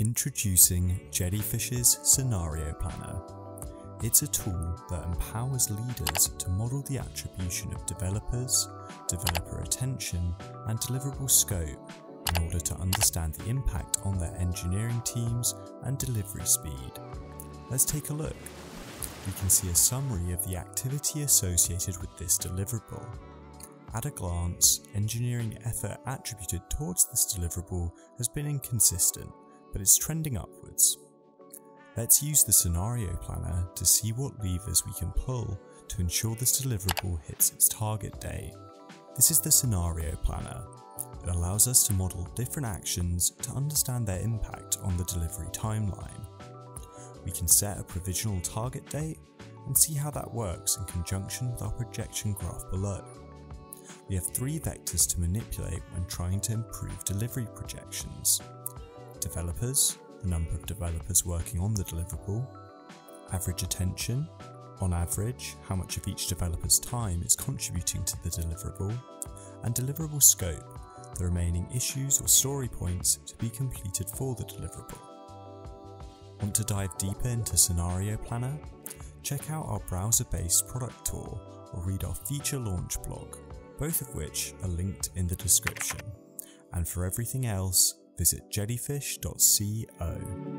Introducing Jellyfish's Scenario Planner. It's a tool that empowers leaders to model the attribution of developers, developer attention, and deliverable scope in order to understand the impact on their engineering teams and delivery speed. Let's take a look. We can see a summary of the activity associated with this deliverable. At a glance, engineering effort attributed towards this deliverable has been inconsistent but it's trending upwards. Let's use the scenario planner to see what levers we can pull to ensure this deliverable hits its target date. This is the scenario planner. It allows us to model different actions to understand their impact on the delivery timeline. We can set a provisional target date and see how that works in conjunction with our projection graph below. We have three vectors to manipulate when trying to improve delivery projections developers, the number of developers working on the deliverable, average attention, on average, how much of each developer's time is contributing to the deliverable, and deliverable scope, the remaining issues or story points to be completed for the deliverable. Want to dive deeper into Scenario Planner? Check out our browser-based product tour or read our feature launch blog, both of which are linked in the description. And for everything else, visit jellyfish.co.